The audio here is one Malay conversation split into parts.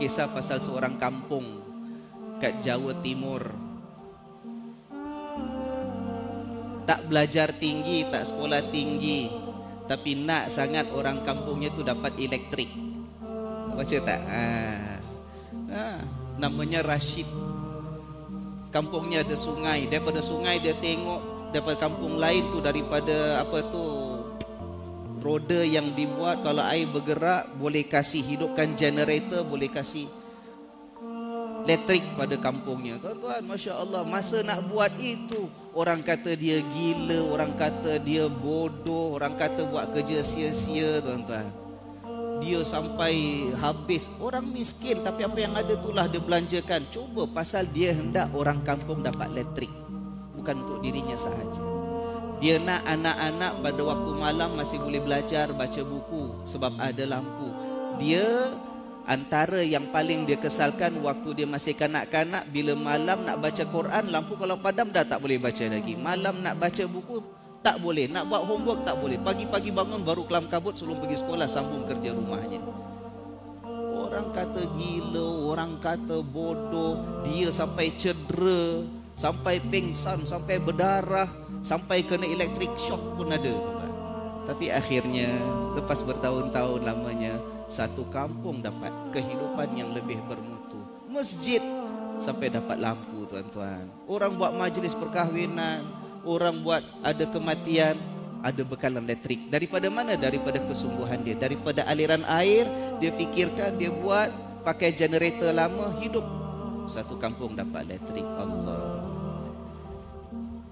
Kisah pasal seorang kampung kat Jawa Timur. Tak belajar tinggi, tak sekolah tinggi, tapi nak sangat orang kampungnya tu dapat elektrik. Baca tak? Ha. Ha. Namanya Rashid. Kampungnya ada sungai. Daripada sungai dia tengok daripada kampung lain tu daripada apa tu roda yang dibuat kalau air bergerak boleh kasih hidupkan generator boleh kasih elektrik pada kampungnya. Tuan-tuan masya-Allah masa nak buat itu orang kata dia gila orang kata dia bodoh orang kata buat kerja sia-sia tuan-tuan. Dia sampai habis. Orang miskin tapi apa yang ada itulah dia belanjakan. Cuba pasal dia hendak orang kampung dapat elektrik. Bukan untuk dirinya sahaja dia nak anak-anak pada waktu malam masih boleh belajar baca buku sebab ada lampu. Dia antara yang paling dia kesalkan waktu dia masih kanak-kanak bila malam nak baca Quran lampu kalau padam dah tak boleh baca lagi. Malam nak baca buku tak boleh, nak buat homework tak boleh. Pagi-pagi bangun baru kelam kabut sebelum pergi sekolah sambung kerja rumahnya. Orang kata gila, orang kata bodoh, dia sampai cedera, sampai pingsan, sampai berdarah sampai kena elektrik shock pun ada tapi akhirnya lepas bertahun-tahun lamanya satu kampung dapat kehidupan yang lebih bermutu. Masjid sampai dapat lampu tuan-tuan. Orang buat majlis perkahwinan orang buat ada kematian ada bekalan elektrik. Daripada mana? Daripada kesungguhan dia. Daripada aliran air dia fikirkan dia buat pakai generator lama hidup satu kampung dapat elektrik Allah.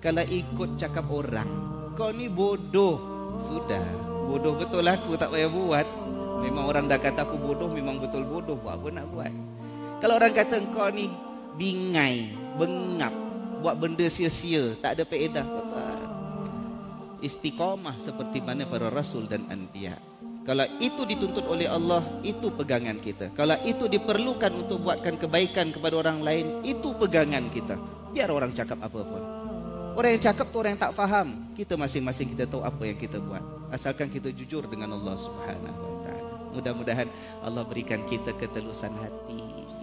Kalau ikut cakap orang kau ni bodoh. Sudah bodoh betul aku tak payah buat. Memang orang dah kata aku bodoh memang betul bodoh. Buat apa nak buat? Kalau orang kata kau ni bingai bengap buat benda sia-sia tak ada faedah istiqamah seperti mana para rasul dan anbiya kalau itu dituntut oleh Allah itu pegangan kita kalau itu diperlukan untuk buatkan kebaikan kepada orang lain itu pegangan kita biar orang cakap apa pun Orang yang cakap tu orang yang tak faham. Kita masing-masing kita tahu apa yang kita buat. Asalkan kita jujur dengan Allah Subhanahu wa taala. Mudah-mudahan Allah berikan kita ketelusan hati.